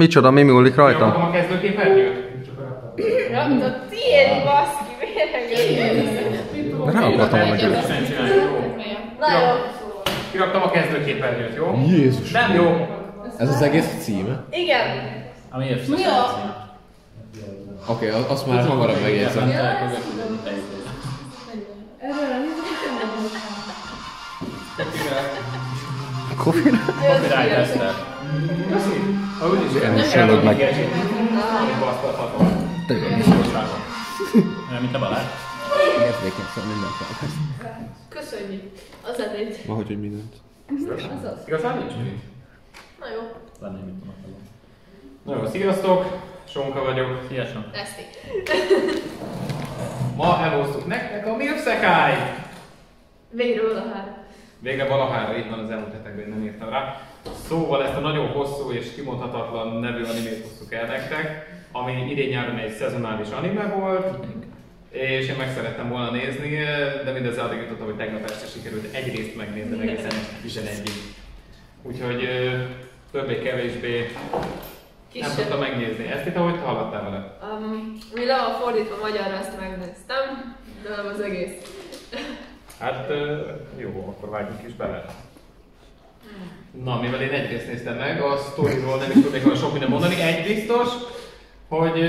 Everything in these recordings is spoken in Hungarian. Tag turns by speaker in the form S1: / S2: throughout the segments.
S1: Micsoda, mi múlik
S2: Kiraktam
S1: rajta?
S2: a kezdőképernyőt?
S3: Rakd a tiéd, baszki, miért
S1: Ráakatom meg őt.
S3: Na jó.
S2: Kiraktam a kezdőképernyőt, jó?
S4: Jézus.
S2: Nem jó.
S4: Ez az egész címe?
S3: Igen.
S5: Ami
S3: Mi a?
S4: Oké, okay, azt már hamarabb megjegyzem.
S1: Kofira?
S5: Copyright Eszter.
S1: Nem sallod meg.
S5: Olyan, mint a Balázs.
S4: Érzékeny szó minden fel.
S3: Köszönjük. Az zenét.
S4: Mahogy, hogy mindent.
S3: Az az.
S2: Igazán nincs mit.
S3: Na jó.
S5: Lenne, mit tudom.
S2: Na jó, sziasztok! Sonka vagyok.
S5: Sziasztok.
S3: Eszti.
S2: Ma elhoztuk nektek a Milfszekály!
S3: Végre valahár.
S2: Végre valahára itt van az elmúlt hetekben, nem írtam rá. Szóval ezt a nagyon hosszú és kimondhatatlan nevű animét hoztuk el nektek, ami idén nyáron egy szezonális anime volt, és én meg szerettem volna nézni, de mindez addig jutottam, hogy tegnap este sikerült egy részt megnézni egészen 11-ig. Úgyhogy többé-kevésbé nem
S3: Kisebb.
S2: tudtam megnézni. Ezt itt, ahogy hallottál vele?
S3: Um, mi le van fordítva magyarra, ezt megnéztem, de nem az egész.
S2: Hát jó, akkor vágjunk is bele. Na, mivel én egy részt néztem meg, a sztoriról nem is tudnék olyan sok minden mondani. Egy biztos, hogy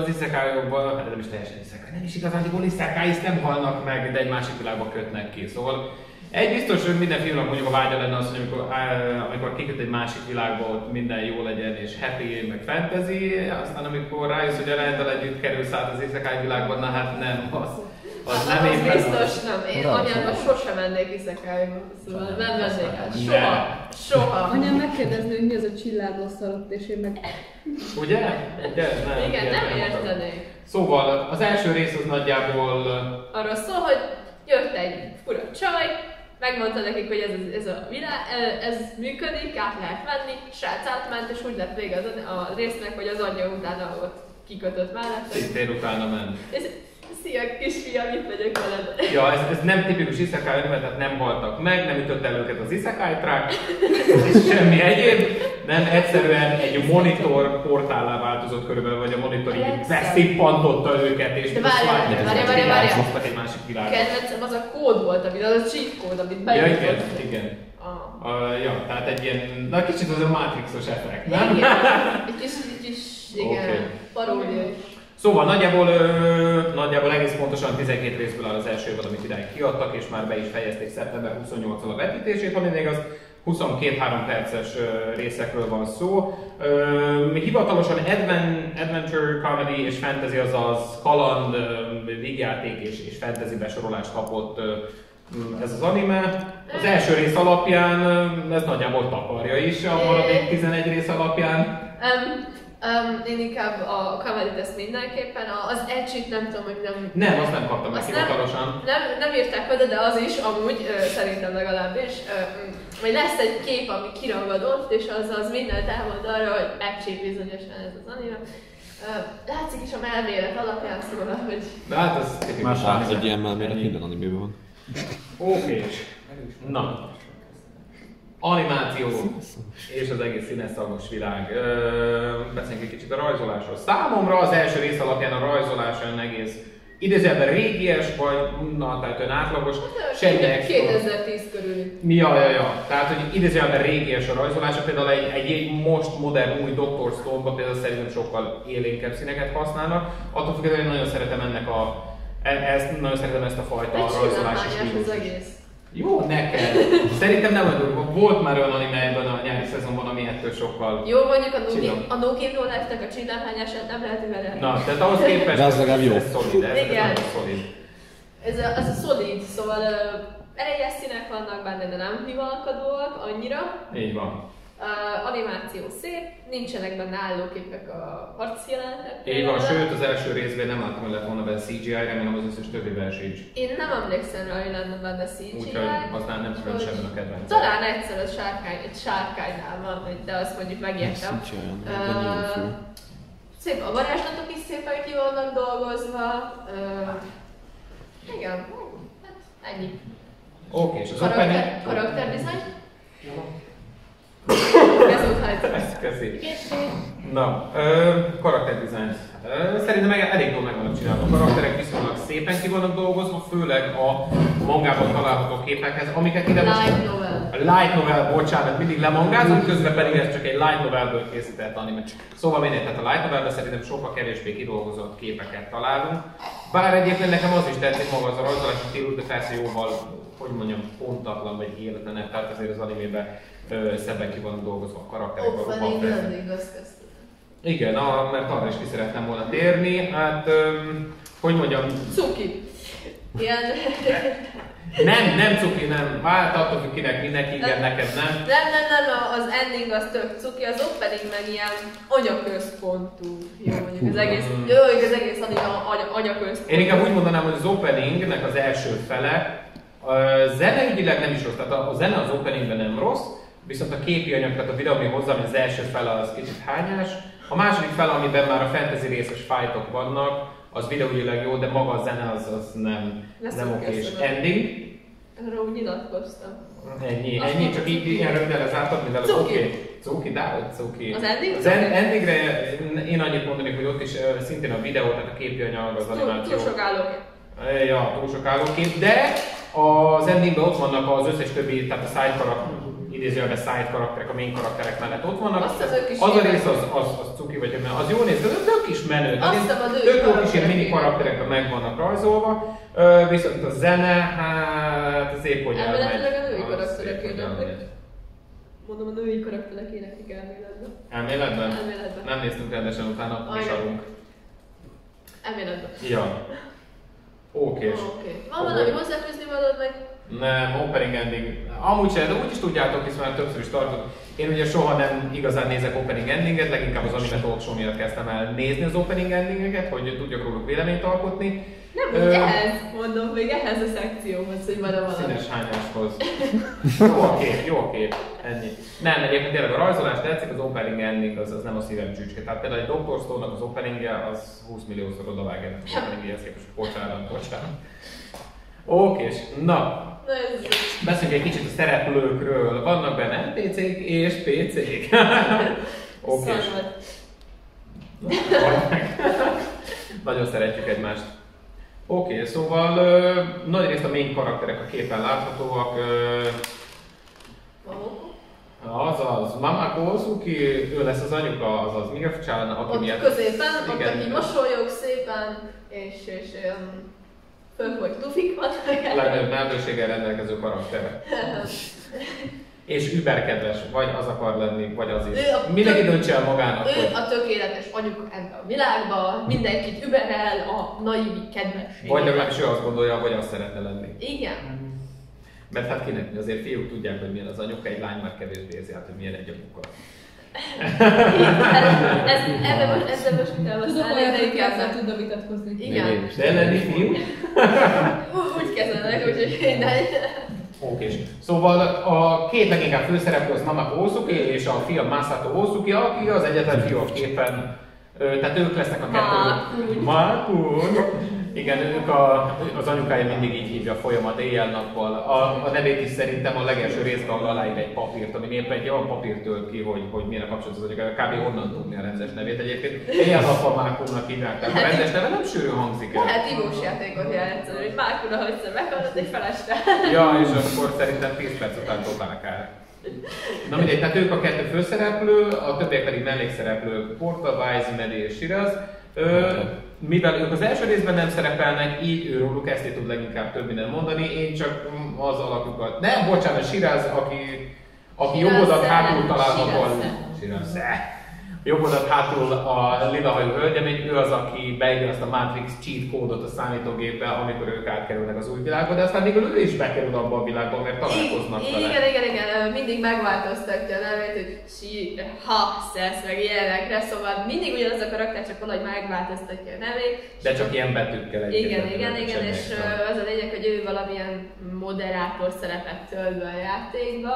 S2: az iszekályokban, hát nem is teljesen iszekály, nem is igazán iszekály, nem halnak meg, de egy másik világba kötnek ki. Szóval egy biztos, hogy minden filmnek mondjuk a vágya lenne az, hogy amikor, á, amikor kiköt egy másik világba, ott minden jó legyen és happy, meg fantasy, aztán amikor rájössz, hogy a rendel együtt kerülsz át az iszekály világban, na hát nem, az, az nem
S3: az
S2: éppen az.
S3: biztos nem. Én anyámmal sosem mennék iszekályba, szóval nem mennék át. Soha.
S2: Ne.
S3: Soha.
S6: Anyám megkérdezni, hogy mi az a csillagos szalott, és én meg...
S2: Ugye? Ugye? Nem,
S3: Igen, nem értenék.
S2: Szóval az első rész az nagyjából
S3: Arról szól, hogy jött egy fura csaj, megmondta nekik, hogy ez, ez a világ, ez működik, át lehet menni, srác átment, és úgy lett vége az, a résznek, hogy az anyja utána ott kikötött mellette.
S2: szintén utána ment.
S3: És szia kisfiam, itt vagyok veled.
S2: Ja, ez, ez nem tipikus isekai anime, tehát nem haltak meg, nem ütött el őket az isekai track, és semmi egyéb, nem, egyszerűen egy monitor portálá változott körülbelül, vagy a monitor így beszippantotta őket, és
S3: várjál, várjál, várjál.
S2: hoztak egy másik világba.
S3: Kedvencem az a kód volt, amit, az a cheat kód, amit
S2: Ja,
S3: beírtam.
S2: igen, igen.
S3: Ah.
S2: Uh, ja, tehát egy ilyen, na kicsit az a Matrixos effekt, nem?
S3: Igen, egy kis, egy kis, igen,
S2: Oké.
S3: paródia.
S2: Szóval nagyjából, ö, nagyjából egész pontosan 12 részből áll az első évad, amit idáig kiadtak, és már be is fejezték szeptember 28-al a vetítését, ha mindig az 22-3 perces részekről van szó. Ö, hivatalosan adven, adventure, comedy és fantasy, azaz kaland, vígjáték és, és fantasy besorolást kapott ez az anime. Az első rész alapján ez nagyjából takarja is, a maradék 11 rész alapján.
S3: Um, um, én inkább a comedy ezt mindenképpen, az edgy nem tudom, hogy nem...
S2: Nem, azt nem kaptam meg hivatalosan.
S3: nem, nem írták oda, de az is amúgy, ö, szerintem legalábbis, ö, mm, lesz egy kép, ami kiragadott, és az, az mindent elmond arra, hogy edgy bizonyosan ez az anime. Látszik is a melmélet alapján szóval, hogy
S2: De hát tipikus.
S5: Más
S4: Hát egy ilyen melmélet minden animében van.
S2: Oké. Na. Animáció és az egész színeszalmos világ. Ö, beszéljünk egy kicsit a rajzolásról. Számomra az első rész alapján a rajzolás olyan egész idézőjelben régies, vagy na, tehát olyan átlagos, semmi extra.
S3: 2010 körül.
S2: Ja, ja, ja. Tehát, hogy idézőjelben régies a rajzolása, például egy, egy, egy most modern új Dr. Stone-ban például szerintem sokkal élénkebb színeket használnak. Attól függetlenül én nagyon szeretem ennek a, e- ezt, nagyon szeretem ezt a fajta
S3: Egy
S2: rajzolási
S3: csillámányás az egész.
S2: Jó, neked. Szerintem nem olyan. Volt már olyan anime ebben a nyári szezonban, ami ettől sokkal...
S3: Jó, mondjuk a No. Game- a No Life-nek a csillámhányását nem lehet vele.
S2: Na, tehát ahhoz képest...
S4: De az legalább jó.
S2: Ez szolid, ez, ez
S3: Igen.
S2: nagyon szolid.
S3: Ez a, ez a szolid, szóval uh, erejes színek vannak benne, de nem hivalkodóak annyira.
S2: Így van.
S3: Uh, animáció szép, nincsenek benne állóképek a harci jelenetek.
S2: Így van, sőt az első részben nem láttam, hogy lett volna benne CGI, remélem az összes többivel sincs.
S3: Én nem emlékszem rá, hogy lenne benne CGI.
S2: Úgyhogy az nem, nem különösebben a kedvenc.
S3: Talán egyszer a sárkány, egy sárkánynál van, de azt mondjuk megijedtem.
S4: Film.
S3: Szép, a varázslatok is szépen ki vannak dolgozva. Uh, igen, hát ennyi.
S2: Oké, és az
S3: Karakter,
S2: opening...
S3: karakterdesign? Ez.
S2: Köszi. Na, karakterdesign. Szerintem elég jól meg vannak csinálva. A karakterek viszonylag szépen ki vannak dolgozva, főleg a mangában található képekhez, amiket ide most...
S3: Light novel.
S2: A light novel, bocsánat, mindig lemangázom, közben pedig ez csak egy light novelből készített anime. Szóval mindegy, tehát a light novelben szerintem sokkal kevésbé kidolgozott képeket találunk. Bár egyébként nekem az is tetszik maga az a rajzolási stílus, de persze jóval, hogy mondjam, pontatlan vagy életlenebb, tehát azért az animében szebben ki vannak dolgozva a karakterek,
S3: ending, azt kezdtem.
S2: Igen, a, mert arra is ki szerettem volna térni. Hát, öm, hogy mondjam,
S3: Cuki. Ilyen...
S2: nem, nem cuki, nem. Hát attól függ kinek, mindenki, igen, neked nem.
S3: Nem, nem, nem, a- az ending az tök cuki, az opening meg ilyen anyaközpontú. Jó, mondjuk az egész, jó, az egész anime anya, anyaközpontú.
S2: Én inkább úgy mondanám, hogy az openingnek az első fele, a zeneügyileg nem is rossz, tehát a, a zene az openingben nem rossz, viszont a képi anyag, tehát a videó, ami hozzá, ami az első fele az kicsit hányás. A második fele, amiben már a fantasy részes fightok vannak, az videóilag jó, de maga a zene az, az nem,
S3: Lesz
S2: nem
S3: oké,
S2: oké. És
S3: szóval.
S2: ending,
S3: Erről úgy nyilatkoztam.
S2: Ennyi,
S3: Azt
S2: ennyi, csak így
S3: cuki.
S2: ilyen röviden lezártad, mint az
S3: Cuki.
S2: oké. Cuki, de hogy cuki.
S3: Az ending
S2: Az en,
S3: cuki?
S2: endingre én annyit mondanék, hogy ott is szintén a videó, tehát a képi anyag, az animáció.
S3: túl sok állók.
S2: Ja, túl sok állókép, de az endingben ott vannak az összes többi, tehát a side idézőjelben side karakterek, a main karakterek mellett ott vannak.
S3: Azt az ők is
S2: az a rész az, az, az cuki, vagy hogy az jó néz, az tök is menő.
S3: Azt az
S2: Tök jó kis ilyen mini karakterekben meg vannak rajzolva, viszont a zene, hát az épp hogy elmegy.
S3: Elméletileg a női karakterek. Mondom, a női karakterek éneklik elméletben.
S2: Elméletben?
S3: Elméletben.
S2: Nem néztünk rendesen utána, sarunk.
S3: Elméletben.
S2: Ja. Oké.
S3: Oké. Okay. Van valami hozzáfűzni valód meg?
S2: Nem, opening ending. Amúgy sem, de úgy is tudjátok, hisz már többször is tartott. Én ugye soha nem igazán nézek opening endinget, leginkább az anime talk show miatt kezdtem el nézni az opening endingeket, hogy tudjak róluk véleményt alkotni.
S3: Nem,
S2: Ö,
S3: ehhez, mondom, még ehhez a szekcióhoz, hogy van-e valami.
S2: Színes hányáshoz. jó a kép, jó a kép. Ennyi. Nem, egyébként tényleg a rajzolás tetszik, az opening ending az, az nem a szívem csücske. Tehát például egy Dr. Stone-nak az openingje az 20 milliószor odavág ennek az openingjehez képest. Bocsánat, bocsánat. Okés, na,
S3: Na
S2: beszéljünk egy kicsit a szereplőkről. Vannak benne NPC-k és PC-k.
S3: Szarvat.
S2: Nagyon szeretjük egymást. Oké, okay, szóval ö, nagy részt a main karakterek a képen láthatóak. Ö, azaz, Mamako Osuki, ő lesz az anyuka, azaz Migafchan, aki
S3: Ott
S2: miatt...
S3: középen, ott
S2: Igen.
S3: aki mosolyog szépen, és, és olyan fölfogy tufik van.
S2: legnagyobb melbőséggel rendelkező karakter. És überkedves, vagy az akar lenni, vagy az is.
S3: Ő
S2: Mindenki döntse el magának,
S3: Ő
S2: hogy
S3: a tökéletes anyuka ebben a világban, mindenkit überel a naivi kedvesség.
S2: vagy legalábbis ő azt gondolja, vagy azt szeretne lenni.
S3: Igen.
S2: Mert hát kinek, azért fiúk tudják, hogy milyen az anyuka, egy lány már kevésbé érzi át, hogy milyen egy anyuka.
S3: Ez, ebben most, ezzel most
S6: Tudom,
S3: használni,
S6: olyan,
S3: de
S6: hogy
S3: inkább
S6: ezzel
S3: nem.
S6: tudna vitatkozni.
S3: Igen.
S2: De lenni fiú?
S3: Úgy kezelnek, úgyhogy mindegy.
S2: Oké. Szóval a két leginkább főszereplő az Mamako Osuki és a fia Masato Osuki, aki az egyetlen fiú a képen. Tehát ők lesznek a kettő.
S3: Mákun.
S2: Igen, ők a, az anyukája mindig így hívja folyamat éjjel-nappal. A, a nevét is szerintem a legelső részben aláír egy papírt, ami éppen egy olyan papírt tölt ki, hogy, hogy milyen a kapcsolat az anyukája. Kb. onnan tudni a rendes nevét egyébként. Éjjel-nappal Mákunnak hívják, tehát a rendes neve nem sűrű hangzik el.
S3: Lehet ivós játékot játszani, hogy Mákura, hogy egyszer meghallod egy feleste.
S2: Ja, és akkor szerintem 10 perc után dobálkál. Na mindegy, tehát ők a kettő főszereplő, a többiek pedig mellékszereplők, Porta, Wise, Medi és Shiraz. Ö, mivel ők az első részben nem szerepelnek, így ő róluk ezt tud leginkább több mindent mondani, én csak az alakjukat. Nem, bocsánat, Shiraz, aki, aki jobb oldalt hátul található.
S3: Shiraz-e.
S2: Jobb oldalt hátul a lila hajú hölgyemény, ő az, aki beírja azt a Matrix cheat kódot a számítógépbe, amikor ők átkerülnek az új világba, de aztán végül ő is bekerül abba a világba, mert találkoznak
S3: Igen,
S2: vele.
S3: igen, igen, igen, mindig megváltoztatja a nevét, hogy si, ha, szesz, meg ilyenekre, szóval mindig ugyanaz a karakter, csak valahogy megváltoztatja a nevét.
S2: De csak ilyen betűkkel egy
S3: Igen, igen, igen, és az a lényeg, hogy ő valamilyen moderátor szerepet tölt be a játékba.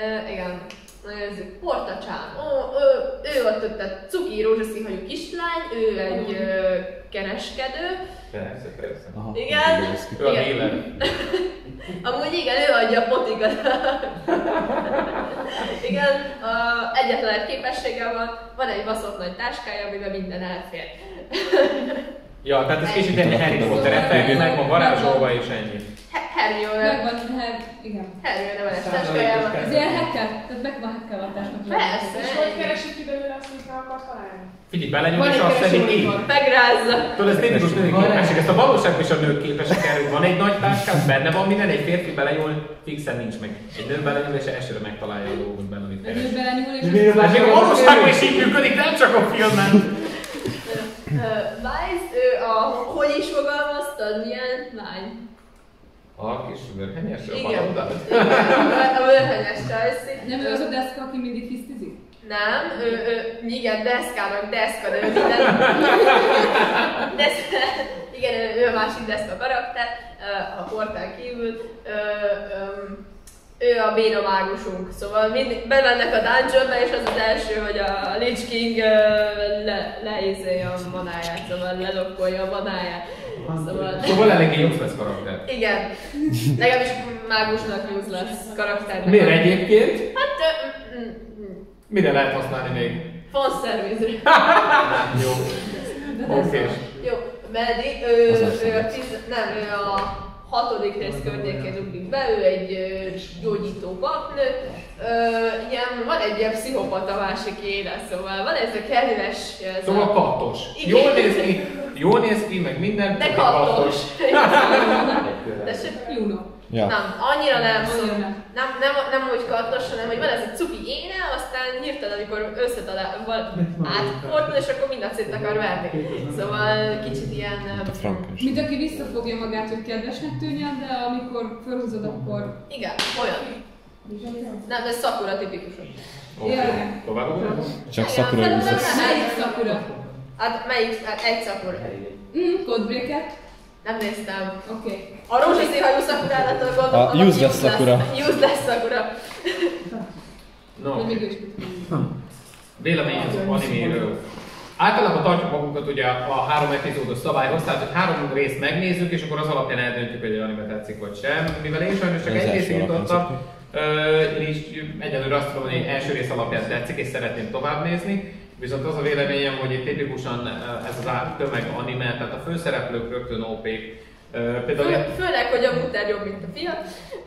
S3: Ö, igen, nézzük, Portacsán, Ó, ő, ő ott ott a cuki rózsaszín hajú kislány, ő egy ö, kereskedő.
S2: Persze, persze.
S4: Aha,
S3: Igen.
S2: Ő a
S3: Igen. Amúgy igen, ő adja a potikat. igen, a egyetlen egy képessége van, van egy baszott nagy táskája, amiben minden elfér.
S2: Ja, tehát ez kicsit egy Harry Potter effekt, meg van varázsolva és ennyi.
S3: He- Hermione,
S6: Megvan, hát igen.
S3: Hermione van egy táskájában.
S6: Ez ilyen hacker, tehát meg van hackervatásnak.
S3: Persze.
S7: És hogy keresi ki belőle azt, amit meg akarsz találni?
S2: Figyelj, belenyúl és
S7: egy
S2: azt szerint
S7: van.
S3: Megrázza.
S2: Tudod, ez tipikus női képesség, ezt a valóságban is a nők képesek erre, van egy nagy táskát, benne van minden, egy férfi belenyúl, fixen nincs meg. Egy nő belenyúl és elsőre megtalálja a dolgot benne, amit
S6: Egy
S2: keres.
S6: ő belenyúl, és...
S2: Ez még a valóságban is így működik, nem csak a filmben.
S3: Vice, ő a, hogy is fogalmaztad, milyen?
S2: A kis vörhenyes, a
S3: Igen.
S2: baloldal.
S3: A vörhenyes csajszi.
S6: Nem ő az a deszka, aki mindig hisztizik?
S3: Nem, ő, ő, igen, deszkának deszka, de ő minden... Deszka, igen, ő, a másik deszka karakter, ö, a portál kívül. Ö, öm, ő a béna mágusunk, szóval mindig bemennek a dungeonbe, és az az első, hogy a Lich King le, leizélje a manáját, szóval lelokkolja a manáját. Szóval,
S2: Szóval eléggé useless karakter.
S3: igen, legalábbis mágusnak useless karakter.
S2: Miért egyébként?
S3: Hát,
S2: Mire lehet használni még?
S3: fanszervizre.
S2: Jó. Oké.
S3: Jó, Medi, ő,
S4: lesz
S3: ő tiz, nem, ő a hatodik rész környékén ugrik be, ő egy gyógyító papnő. Ilyen, van egy ilyen pszichopata másik éle, szóval van ez a kedves... Ez
S2: Szóval
S3: a,
S2: kattos.
S3: Igen.
S2: Jól néz ki, jól néz ki, meg minden.
S3: de kattos. de se,
S6: Juno.
S4: Ja.
S3: nem, annyira nem, szóval,
S6: nem.
S3: nem, nem, úgy kattos, hanem hogy van ez a cuki éne, aztán hirtelen, amikor összetalál, átfordul, és akkor mindent szét akar verni. Szóval kicsit ilyen...
S4: Mint a Frankenstein.
S6: Mint aki visszafogja magát, hogy kedvesnek tűnjön, de amikor felhúzod, akkor...
S3: Igen, olyan. Nem, ez Sakura tipikusan.
S2: Oké.
S6: Jaj.
S2: Tovább?
S4: Csak Sakura
S3: nem, nem.
S6: Melyik Sakura?
S3: Hát melyik? Hát egy Sakura.
S6: Mm, Codebreaker?
S3: Nem néztem.
S6: Oké. Okay.
S3: A rózsaszín hajú Sakurára gondoltam.
S4: A useless Sakura.
S3: Useless Sakura.
S2: No.
S6: Hogy még ő is
S2: Vélemény az animéről. Általában tartjuk magunkat ugye a három epizódos szabályhoz, tehát hogy három részt megnézzük, és akkor az alapján eldöntjük, hogy egy anime tetszik vagy sem. Mivel én sajnos csak
S4: Ez
S2: egy
S4: alapján
S2: jutottam, én is egyelőre azt tudom, hogy első rész alapján tetszik, és szeretném tovább nézni. Viszont az a véleményem, hogy itt tipikusan ez az tömeg anime, tehát a főszereplők rögtön op Például
S3: Fő, főleg, hogy a muter jobb, mint a fia.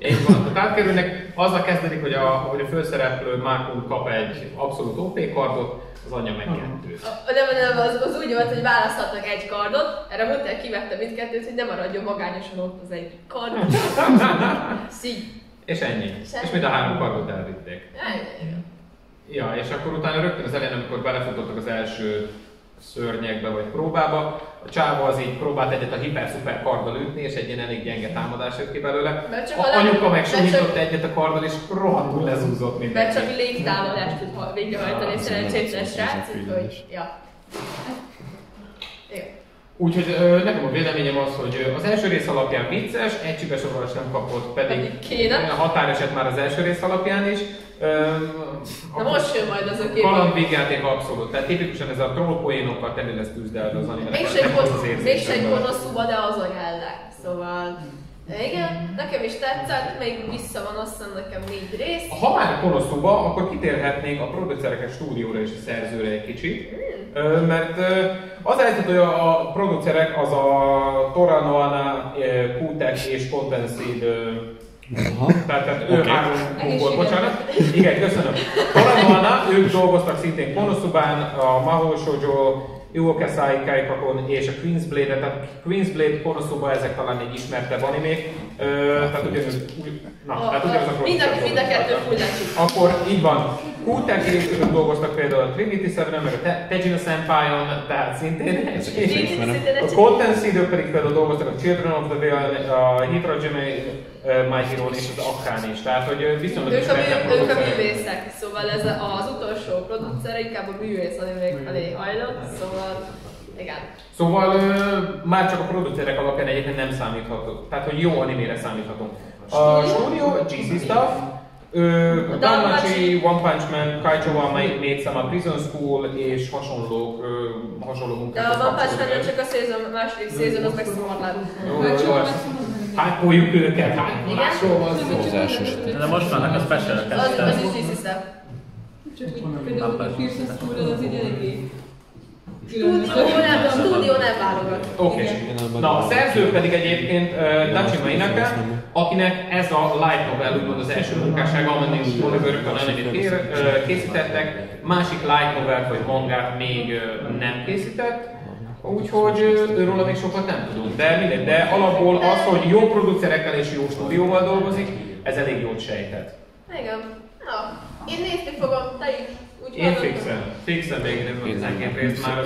S2: így van, tehát átkerülnek, azzal kezdődik, hogy a, hogy a főszereplő Mákun kap egy abszolút OP kardot, az anyja meg kettőt.
S3: A- Nem, nem, az, az úgy volt, hogy választhatnak egy kardot, erre a muter kivette mindkettőt, hogy ne maradjon magányosan ott az egy kard. Szígy.
S2: És ennyi. És mind a három kardot elvitték. Ja, és akkor utána rögtön az elején, amikor belefutottak az első szörnyekbe vagy próbába, a csáva az így próbált egyet a hiper-szuper karddal ütni, és egy ilyen elég gyenge támadás jött ki belőle.
S3: Mert
S2: A
S3: valami-
S2: anyuka meg
S3: mert
S2: súlyított egyet a karddal, és rohadtul lezúzott
S3: Mert
S2: mindenki.
S3: csak légtámadást tud ha- végrehajtani, szerencsétlen srác,
S4: a
S3: úgyhogy,
S4: fényes.
S3: ja.
S2: Úgyhogy ö, nekem a véleményem az, hogy az első rész alapján vicces, egy csipesorolást nem kapott, pedig
S3: Pedig kéne.
S2: a határeset már az első rész alapján is.
S3: Na most jön majd az a kép.
S2: Kalandvégjáték abszolút, tehát tipikusan ez a troll poénokkal teli lesz tűzdelve az anime.
S3: Mégse egy,
S2: az az
S3: kon-
S2: érzésem
S3: mégse egy
S2: vele.
S3: konoszúba, de az ajánlák. Szóval, igen, nekem is tetszett, még vissza van azt hiszem nekem négy rész.
S2: Ha már Konosuba, akkor kitérhetnénk a producerek, a stúdióra és a szerzőre egy kicsit. Ö, Mert az a helyzet, hogy a a producerek az a Tora Noana, ö, Kutek és Contenseed
S4: Aha.
S2: tehát, tehát ő
S4: Oké.
S2: három
S6: Egészséget.
S2: bocsánat. Igen, köszönöm. Tora Noana, ők dolgoztak szintén Konosubán, a Mahou Shoujo, Iwokasai Kaikakon és a Queen's Blade, tehát Queen's Blade, Konosuba, ezek talán egy ismertebb animék. Ö, tehát ugyanaz, úgy, na,
S3: A,
S2: tehát ugyanaz a
S3: mind, a,
S2: producer
S3: mind a kettő
S2: dolgoztak.
S3: full lecsük.
S2: Akkor így van. Kutek ők dolgoztak például a Trinity Seven-en, meg a Te- Tejino Senpai-on, tehát szintén.
S3: Szinte
S2: a. Content Seed pedig például dolgoztak a Children of the Veil, a Hitrojime My Hero és az Akkán is. Tehát, hogy viszonylag
S3: Ők a, ők a művészek, szóval ez az utolsó producer inkább a művész animék felé hajlott, szóval igen.
S2: Szóval ö, már csak a producerek alapján egyébként nem számítható. Tehát, hogy jó animére számíthatunk. A stúdió GC Stuff, Danmachi, One Punch Man, Kaijowa Made Some, a Prison School és hasonló, ö, hasonló
S3: De
S2: munkákat
S3: a Van Punch. Man csak a szezon, a második szezon, az meg szomorú lett.
S2: Jó, jó, jó. Hájpoljuk őket, hájpolásról van szó.
S4: Az első
S5: De most vannak a special
S3: Az, az is hiszem.
S6: Csak úgy például a Pierce School az egy eléggé
S3: Stúdió nem, stúdió nem válogat.
S2: Oké.
S4: Igen,
S2: Na, a szerző pedig egyébként uh, Dachima Inaka, akinek ez a light novel úgymond az első munkássága, amennyi kér, uh, készítettek, másik light novel vagy mangát még uh, nem készített, úgyhogy őróla még sokat nem tudunk. De mindegy, de alapból az, hogy jó producerekkel és jó stúdióval dolgozik, ez elég jót sejtett.
S3: Igen. Na, én nézni fogom, te is. Úgy
S2: Én
S3: hallottam.
S2: fixen, fixen végignézem a 12 részt már.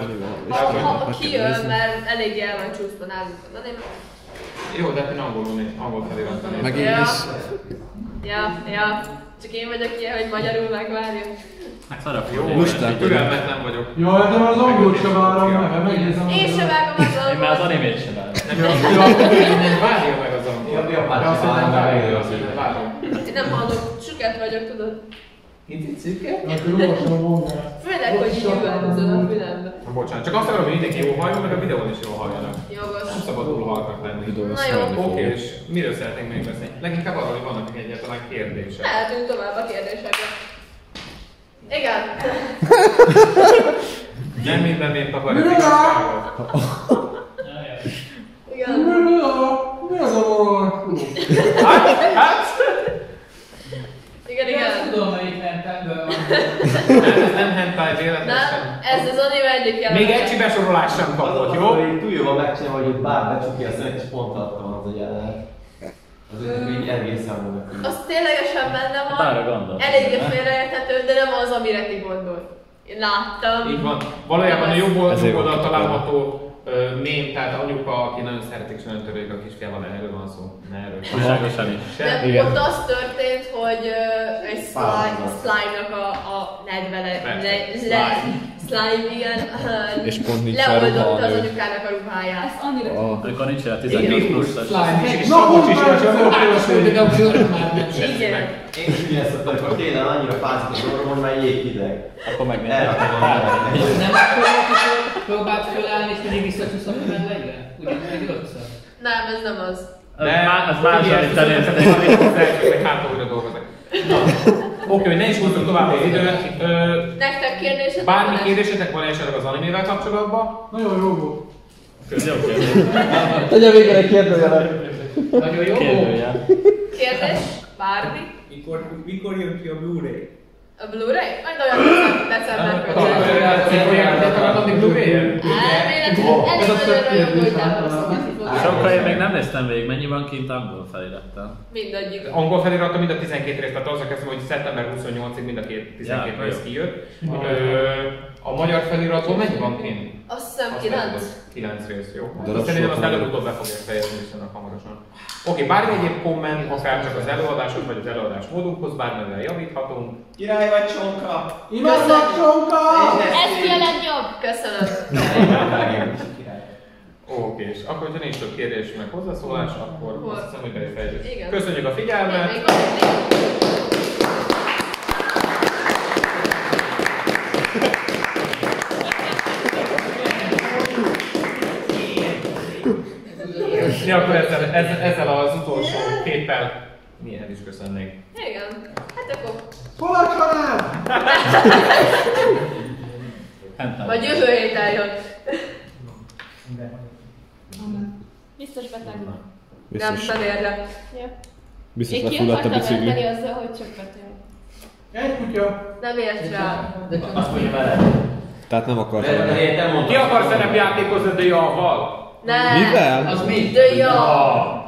S3: Ha, ha, ha kijön, mert eléggé el van csúszva nálunk anime.
S2: Jó, de hát én angolul angol felirattal nézem.
S4: Meg én is.
S3: Ja, ja. Csak én vagyok ilyen, hogy magyarul megvárja.
S5: Hát szarap.
S2: Jó,
S4: Most
S2: türelmetlen vagyok.
S8: Jaj, de már az angolt sem várom meg, mert megnézem.
S3: Én sem vágom az
S5: Én már az animét sem várom.
S2: Nem, ja, nem várja meg az angol. Nem várom.
S3: Én nem hallom, süket vagyok, tudod.
S2: Itt szüke?
S8: Akkor a mongát.
S3: Főleg, hogy így üvöltözöl a fülembe.
S2: Bocsánat, csak azt akarom, hogy mindenki jól halljon, meg a videón is jól halljanak.
S3: Jogos.
S2: Nem szabad túl halknak lenni.
S3: Na jó.
S2: Oké, és miről szeretnénk még beszélni? Leginkább arról, hogy vannak egyáltalán kérdések.
S3: Mehetünk tovább a kérdésekre. Igen.
S2: Nem minden nép akar egy igazságot.
S3: Igen.
S8: Mi a- Mi az a valaki?
S2: Hát, hát!
S3: Igen, igen.
S9: Tudom, melyik hentáből van.
S2: Nem, ez nem hentai véletlenül.
S3: Nem, ez az anime egyik jelenet.
S2: Még egy besorolás sem kapott, jó?
S9: Jó? Túl jó van megcsinálni, hogy bár becsukja a szemet, és pont adta van az a jelenet. Azért így egészen van.
S3: Az ténylegesen benne van.
S5: Hát arra gondoltam.
S3: Eléggé félreérthető, de nem az, amire ti gondolt. Én láttam.
S2: Így van. Valójában a jobb oldal, található mém, tehát anyuka, aki nagyon szeretik, és nagyon törődik a kisfiával, erről van szó. Ne erről.
S5: Túlságosan is.
S3: De.
S4: Igen.
S3: ott az történt, hogy uh, egy slime, slime-nak a, a nedvele, le, le, slime, igen,
S4: És pont nincs a
S3: az anyukának a ruháját.
S6: annyira
S4: Ah,
S5: Amikor nincs olyan 18 pluszos.
S8: Na, hol van ez a
S3: Igen.
S9: Én is ugye szoktam, amikor tényleg annyira fázik az orrom, hogy már jéghideg.
S5: Akkor megnézem.
S9: Elrakom a
S10: Nem akarod, próbált fölállni, és pedig visszacsúszol a medvegyre? Ugyanúgy nyugodszor?
S3: Nem, ez nem az.
S5: Má- az más, amit te nézted.
S2: hogy hátra újra dolgozok. Oké, hogy ne is húzzuk tovább az időt.
S3: Nektek kérdésetek
S2: Bármi
S3: van?
S2: kérdésetek van esetleg az animével kapcsolatban?
S8: Nagyon jó volt.
S5: Jó kérdés.
S1: Tegye végre egy kérdőjelet.
S10: Nagyon jó?
S5: Kérdőjel.
S3: Kérdés? Bármi?
S11: Mikor, mikor jön ki a Blu-ray?
S3: A Blu-ray? Majd olyan december
S2: Blu-ray-en?
S3: Elméletileg elég nagyon rajongó, hogy nem szokni fogja.
S5: Sokkal én még nem néztem végig, mennyi van kint angol felirattal.
S3: Mindegyik.
S2: Angol felirata mind a 12 rész, tehát azzal kezdtem, hogy szeptember 28-ig mind a két 12
S5: Ja,
S2: rész kijött. A magyar feliratból mennyi van kint?
S3: Azt hiszem
S2: Azt
S3: 9.
S2: nem tudom. 9 rész, jó?
S4: De
S2: De
S4: az
S2: szerintem azt előbb-utóbb be fogják fejezni viszonylag hamarosan. Oké, bármi egyéb komment, akár csak az előadáshoz, vagy az előadás módunkhoz, bármivel javíthatunk.
S9: Király vagy csonka!
S8: Imádlak, Csonka!
S3: Ez ki a legjobb? Köszönöm.
S2: Oké, és akkor, hogyha nincs több kérdés, meg hozzászólás, akkor
S3: Hol?
S2: azt hiszem, hogy be is fejezzük.
S3: Igen.
S2: Köszönjük a figyelmet!
S3: Még van.
S2: Mi akkor ezzel, ezzel, ezzel az utolsó képpel milyen is köszönnénk.
S3: Igen. Hát akkor
S8: Palacsanám!
S3: majd jövő héten jön.
S12: Biztos beteg van.
S3: Nem,
S4: biztos,
S3: nem érde.
S4: biztos
S12: Én ki
S4: lefulladt a
S12: akartam
S4: bicikli.
S12: menteni azzal, hogy csak beteg.
S8: Egy kutya.
S3: Nem ért rá.
S9: Azt mondja vele.
S4: Tehát nem akartam
S9: De, de én nem mondtam.
S2: Ki akar szerepjátékozni de javval?
S3: Ne.
S4: Mivel?
S10: Az mi?
S3: De jó.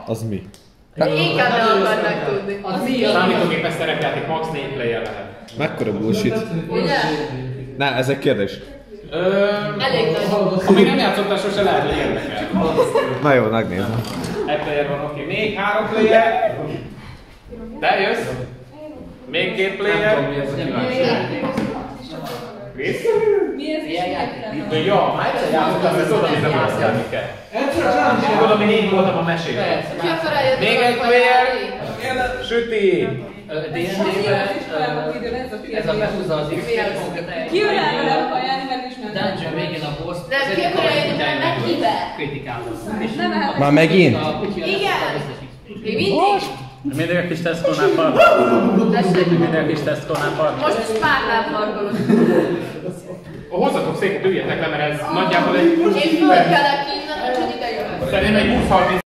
S4: Az mi?
S3: Inkább ne akar megtudni.
S10: Az mi? Az mi?
S2: Számítógépes szerepjáték max 4 player lehet.
S4: Mekkora bullshit?
S3: Ugye?
S4: Ne, ez egy kérdés.
S3: Elég nagy.
S2: ha még nem játszottál, sose lehet, hogy érdekel.
S4: Na jó, megnézem.
S2: Egy player van, oké. Még három player. Te jössz? Még két player. Visz?
S6: Mi ez is értelme?
S2: De ja, már egyszer játszottál, ezt oda nézem, hogy azt járni kell.
S8: Egyszer
S2: Tudom, hogy én voltam a mesében.
S3: Ki akar eljönni?
S2: Még egy player. Süti!
S10: D&D-ben ez a behúzza az konkrétan.
S6: Ki jön el velem.
S10: Dungeon végén a boss
S3: Nem, ki akarja jönni Mekibe?
S10: kritikálod.
S6: Nem mehetek.
S1: Már megint?
S3: Igen. Még mindig?
S5: Mindig a kis Tesco-nál park.
S3: Tessék.
S5: Mindig a kis Tesco-nál park.
S3: Most spárnál parkolok.
S2: Hozzatok szépen, üljetek le, mert ez nagyjából egy...
S3: Én föl kelek innen, úgyhogy ide jövök.
S2: Szerintem egy 20-30